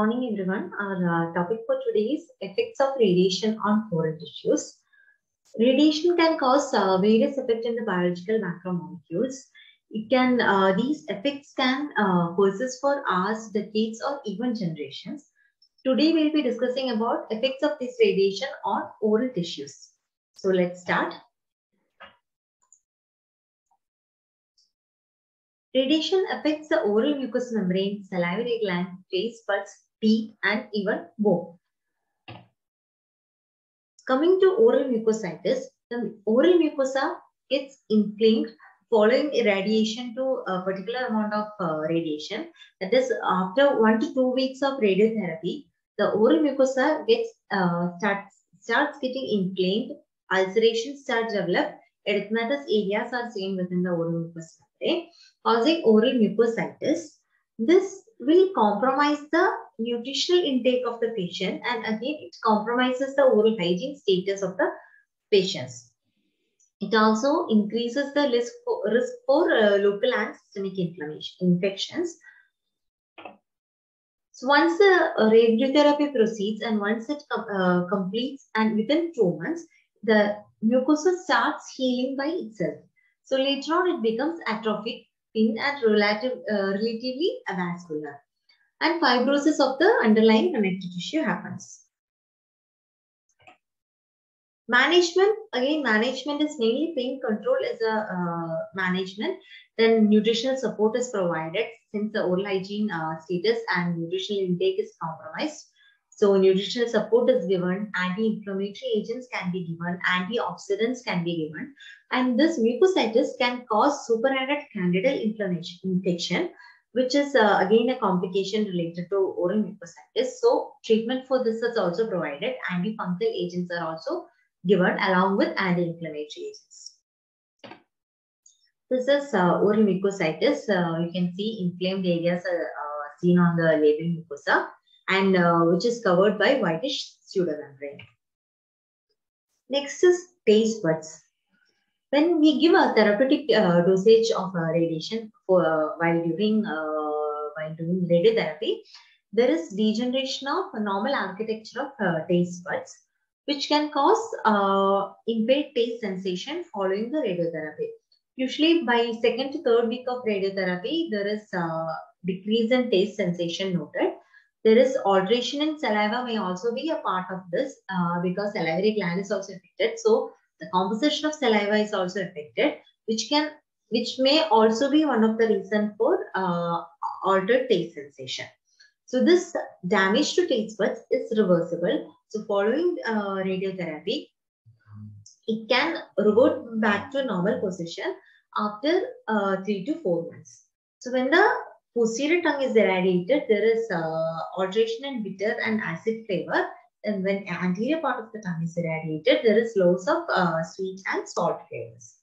morning, everyone. Our uh, topic for today is effects of radiation on oral tissues. Radiation can cause uh, various effects in the biological macromolecules. It can uh, these effects can uh, persist for hours, decades, or even generations. Today, we'll be discussing about effects of this radiation on oral tissues. So let's start. Radiation affects the oral mucous membrane, salivary gland, taste buds, teeth, and even bone. Coming to oral mucositis, the oral mucosa gets inflamed following irradiation to a particular amount of uh, radiation. That is, after one to two weeks of radiotherapy, the oral mucosa gets uh, starts starts getting inflamed, ulcerations start develop, erythematous areas are seen within the oral mucosa, membrane causing oral mucositis. This will compromise the nutritional intake of the patient and again it compromises the oral hygiene status of the patients. It also increases the risk for, risk for uh, local and systemic inflammation infections. So once the radiotherapy proceeds and once it com uh, completes and within two months, the mucosa starts healing by itself. So later on it becomes atrophic thin and relative, uh, relatively avascular. And fibrosis of the underlying connective tissue happens. Management, again, management is mainly pain control as a uh, management. Then nutritional support is provided since the oral hygiene uh, status and nutritional intake is compromised. So nutritional support is given, anti-inflammatory agents can be given, antioxidants can be given. And this mucositis can cause superadded candidal inflammation infection, which is uh, again a complication related to oral mucositis. So treatment for this is also provided. Antifungal agents are also given along with anti-inflammatory agents. This is uh, oral mucositis. Uh, you can see inflamed areas are seen on the labial mucosa and uh, which is covered by whitish pseudomembrane. Next is taste buds. When we give a therapeutic uh, dosage of uh, radiation for uh, while doing while doing radiotherapy, there is degeneration of normal architecture of uh, taste buds, which can cause impaired taste sensation following the radiotherapy. Usually, by second to third week of radiotherapy, there is decrease in taste sensation noted there is alteration in saliva may also be a part of this uh, because salivary gland is also affected. So the composition of saliva is also affected, which can which may also be one of the reason for uh, altered taste sensation. So this damage to taste buds is reversible. So following uh, radiotherapy, it can revert back to normal position after uh, three to four months. So when the posterior tongue is irradiated, there is uh, alteration in bitter and acid flavor. And when anterior part of the tongue is irradiated, there is loss of uh, sweet and salt flavors.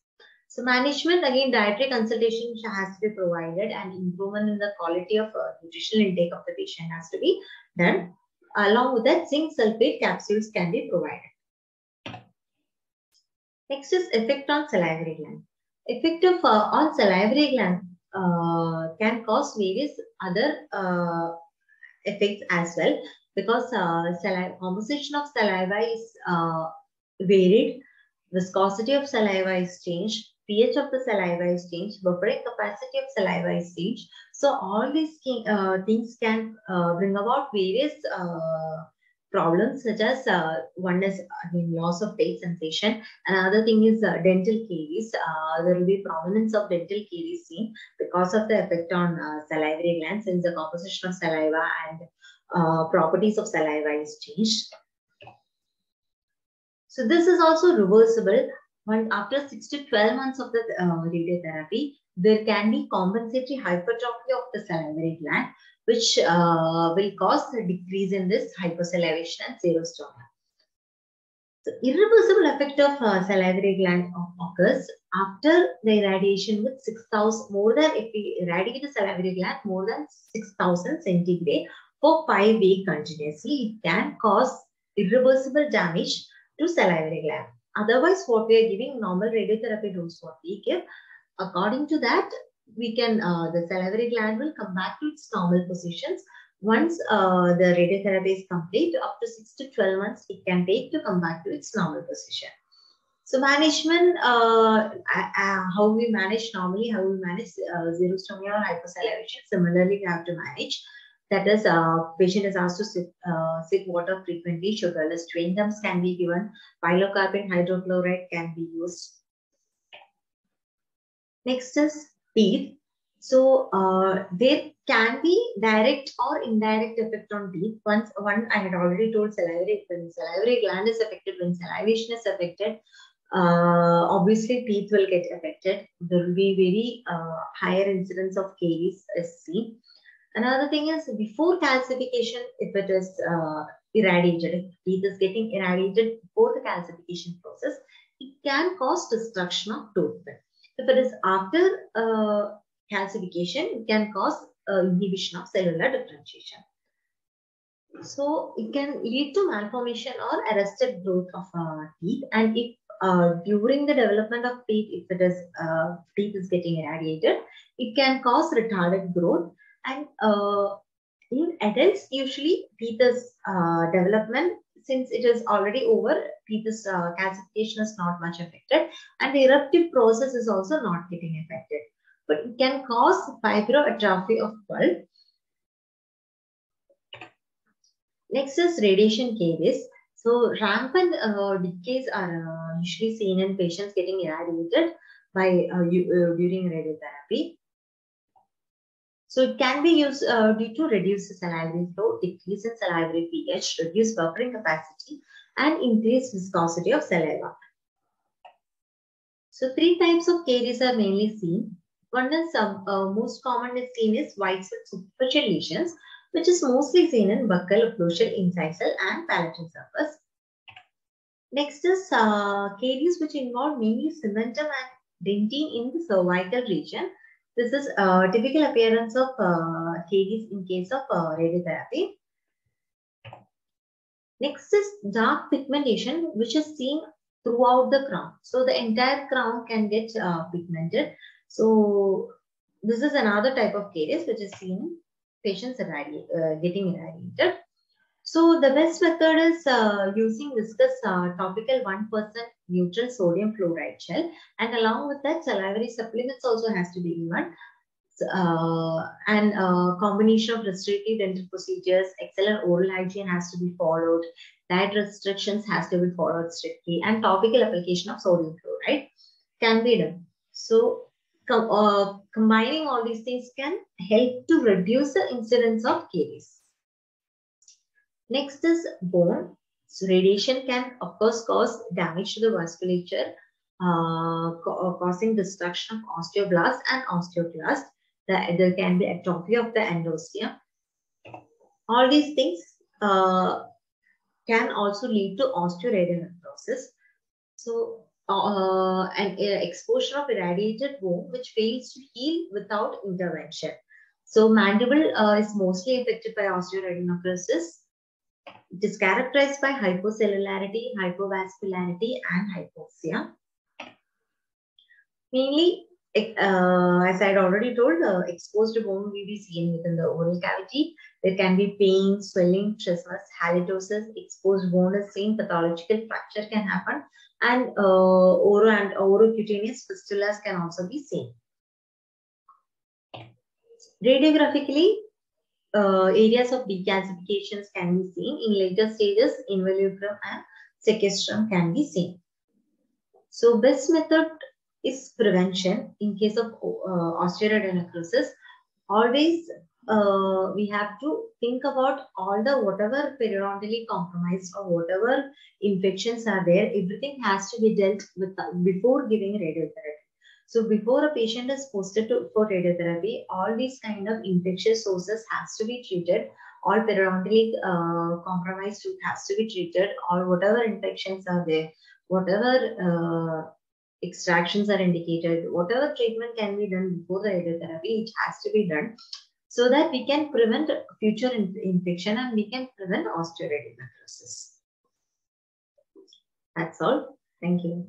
So management, again, dietary consultation has to be provided and improvement in the quality of uh, nutritional intake of the patient has to be done. Along with that, zinc sulfate capsules can be provided. Next is effect on salivary gland. Effect of, uh, on salivary gland uh, can cause various other uh, effects as well because uh, saliva, composition of saliva is uh, varied, viscosity of saliva is changed, pH of the saliva is changed, buffering capacity of saliva is changed. So all these uh, things can uh, bring about various problems such as uh, one is again loss of taste sensation. Another thing is uh, dental caries. Uh, there will be prominence of dental caries seen because of the effect on salivary glands since the composition of saliva and properties of saliva is changed so this is also reversible when after 6 to 12 months of the radiotherapy there can be compensatory hypertrophy of the salivary gland which uh, will cause a decrease in this hypersalivation and xerostomia. So irreversible effect of uh, salivary gland occurs after the irradiation with 6000 more than if we irradiate the salivary gland more than 6000 centigray for 5 weeks continuously it can cause irreversible damage to salivary gland otherwise what we are giving normal radiotherapy dose what we give according to that we can, uh, the salivary gland will come back to its normal positions Once uh, the radiotherapy is complete, up to 6 to 12 months it can take to come back to its normal position. So management, uh, uh, how we manage normally, how we manage uh, xerostomia or hyposalivation, similarly we have to manage. That is, uh, patient is asked to sip, uh, sip water frequently, sugarless chewing gums can be given, pilocarpine hydrochloride can be used. Next is teeth. So uh, there can be direct or indirect effect on teeth. Once one I had already told salivary when salivary gland is affected, when salivation is affected, uh, obviously teeth will get affected. There will be very uh, higher incidence of caries as seen. Another thing is before calcification, if it is uh, irradiated, if teeth is getting irradiated before the calcification process, it can cause destruction of tooth. If it is after uh, calcification, it can cause uh, inhibition of cellular differentiation. So it can lead to malformation or arrested growth of uh, teeth. And if uh, during the development of teeth, if it is uh, teeth is getting irradiated, it can cause retarded growth. And uh, in adults, usually is uh, development, since it is already over, is uh, calcification is not much affected, and the eruptive process is also not getting affected. But it can cause fibroatrophy of pulp. Next is radiation caries. So rampant uh, decays are uh, usually seen in patients getting irradiated by uh, during radiotherapy. So it can be used uh, due to reduced salivary flow, decrease in salivary pH, reduced buffering capacity, and increased viscosity of saliva. So three types of caries are mainly seen. One is uh, most commonly seen is white cell superficial lesions, which is mostly seen in buccal, occlusal, incisal, and palatal surface. Next is uh, caries which involve mainly cementum and dentine in the cervical region. This is a typical appearance of uh, caries in case of uh, radiotherapy. Next is dark pigmentation, which is seen throughout the crown. So the entire crown can get uh, pigmented. So this is another type of caries which is seen patients irradi uh, getting irradiated. So the best method is uh, using viscous uh, topical 1% neutral sodium fluoride gel and along with that salivary supplements also has to be given. Uh, and uh, combination of restrictive dental procedures, excellent oral hygiene has to be followed, diet restrictions has to be followed strictly, and topical application of sodium fluoride can be done. So com uh, combining all these things can help to reduce the incidence of caries. Next is bone. So radiation can of course cause damage to the vasculature, uh, uh causing destruction of osteoblasts and osteoclasts. there can be atrophy of the endosteum. All these things uh, can also lead to osteoradionecrosis. So uh, an uh, exposure of irradiated bone which fails to heal without intervention. So mandible uh, is mostly affected by osteoradionecrosis. It is characterized by hypocellularity, hypovascularity, and hypoxia. Mainly, uh, as I had already told, the exposed bone will be seen within the oral cavity. There can be pain, swelling, trismus, halitosis. Exposed bone is seen. Pathological fracture can happen. And uh, oro and orocutaneous fistulas can also be seen. Radiographically, uh, areas of decalcifications can be seen. In later stages, involucrum and sequestrum can be seen. So best method is prevention in case of uh, osteoradionecrosis. Always uh, we have to think about all the whatever periodontally compromised or whatever infections are there, everything has to be dealt with before giving radiotherapy. So before a patient is posted to, for radiotherapy, all these kind of infectious sources has to be treated. All periodontally uh, compromised tooth has to be treated. Or whatever infections are there, whatever uh, extractions are indicated, whatever treatment can be done before the radiotherapy, it has to be done so that we can prevent future in infection and we can prevent osteoradionecrosis. That's all. Thank you.